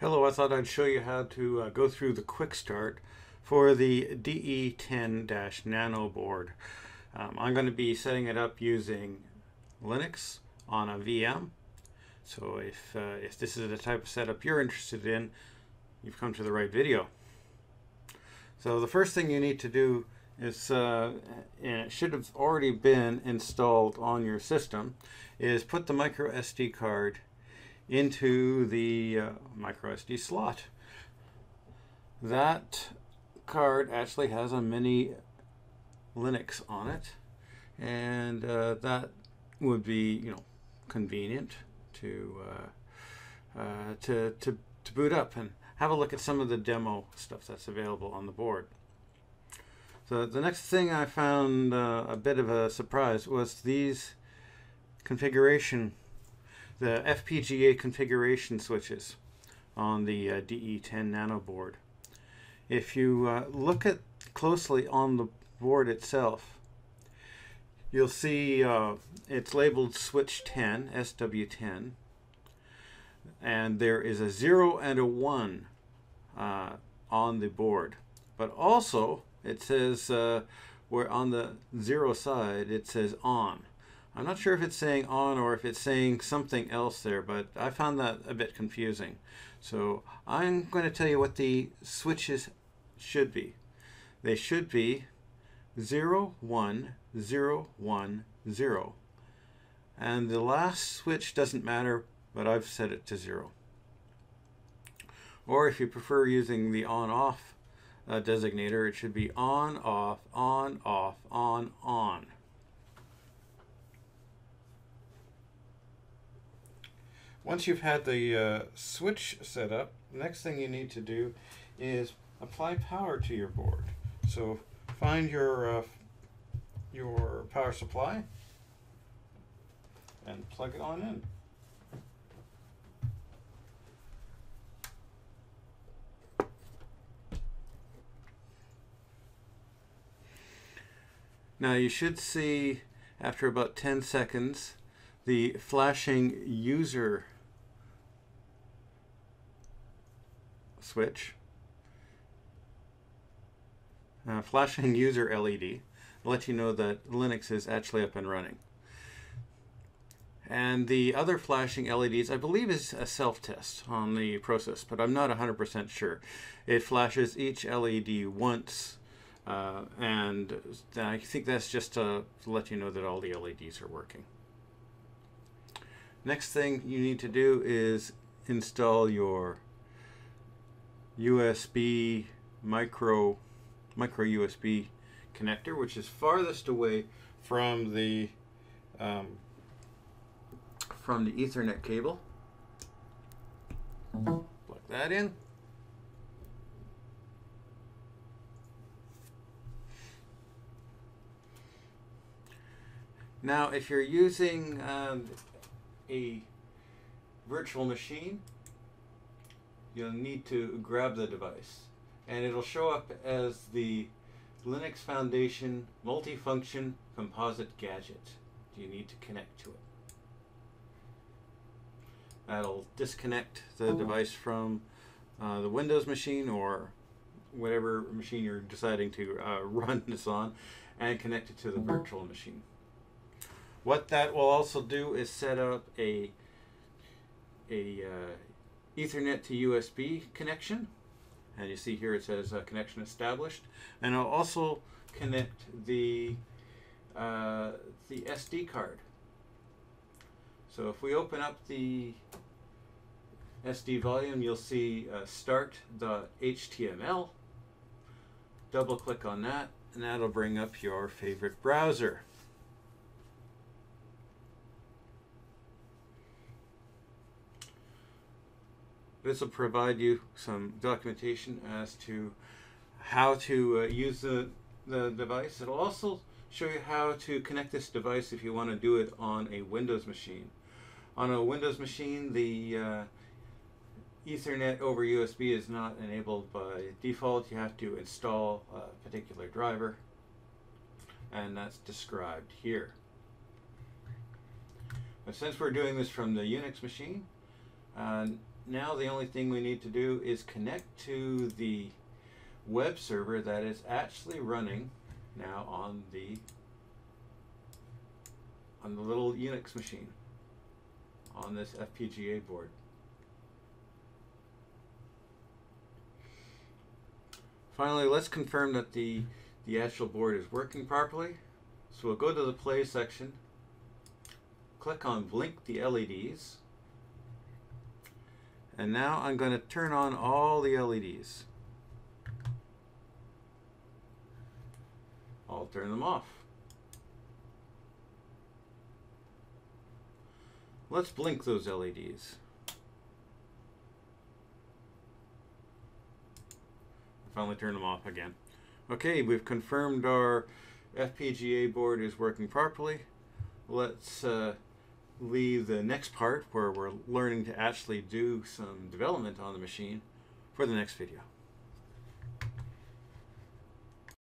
Hello, I thought I'd show you how to uh, go through the quick start for the DE10 Nano board. Um, I'm going to be setting it up using Linux on a VM. So if, uh, if this is the type of setup you're interested in, you've come to the right video. So the first thing you need to do is, uh, and it should have already been installed on your system, is put the micro SD card into the uh, micro SD slot. That card actually has a mini Linux on it, and uh, that would be you know convenient to, uh, uh, to to to boot up and have a look at some of the demo stuff that's available on the board. So the next thing I found uh, a bit of a surprise was these configuration the FPGA configuration switches on the uh, DE10 Nano board. If you uh, look at closely on the board itself, you'll see uh, it's labeled switch 10, SW10, and there is a 0 and a 1 uh, on the board. But also, it says, uh, where on the 0 side, it says on. I'm not sure if it's saying on or if it's saying something else there, but I found that a bit confusing. So I'm going to tell you what the switches should be. They should be 0, 1, 0, 1, 0. And the last switch doesn't matter, but I've set it to 0. Or if you prefer using the on-off uh, designator, it should be on, off, on, off, on, on. Once you've had the uh, switch set up, next thing you need to do is apply power to your board. So find your uh, your power supply and plug it on in. Now you should see after about 10 seconds the flashing user switch, uh, flashing user LED, let you know that Linux is actually up and running. And the other flashing LEDs, I believe, is a self-test on the process, but I'm not 100% sure. It flashes each LED once, uh, and I think that's just to let you know that all the LEDs are working. Next thing you need to do is install your USB micro micro USB connector, which is farthest away from the um, from the Ethernet cable. Plug that in. Now, if you're using um, a virtual machine, you'll need to grab the device. And it'll show up as the Linux Foundation Multifunction Composite Gadget. You need to connect to it. That'll disconnect the device from uh, the Windows machine or whatever machine you're deciding to uh, run this on and connect it to the virtual machine. What that will also do is set up a a uh, Ethernet to USB connection, and you see here it says uh, connection established, and I'll also connect the uh, the SD card. So if we open up the SD volume, you'll see uh, start.html. Double click on that, and that'll bring up your favorite browser. This will provide you some documentation as to how to uh, use the, the device. It'll also show you how to connect this device if you want to do it on a Windows machine. On a Windows machine, the uh, Ethernet over USB is not enabled by default. You have to install a particular driver, and that's described here. But since we're doing this from the Unix machine, uh, now the only thing we need to do is connect to the web server that is actually running now on the on the little Unix machine on this FPGA board. Finally, let's confirm that the, the actual board is working properly. So we'll go to the play section, click on blink the LEDs, and now I'm going to turn on all the LEDs. I'll turn them off. Let's blink those LEDs. Finally turn them off again. Okay, we've confirmed our FPGA board is working properly. Let's uh, leave the next part where we're learning to actually do some development on the machine for the next video.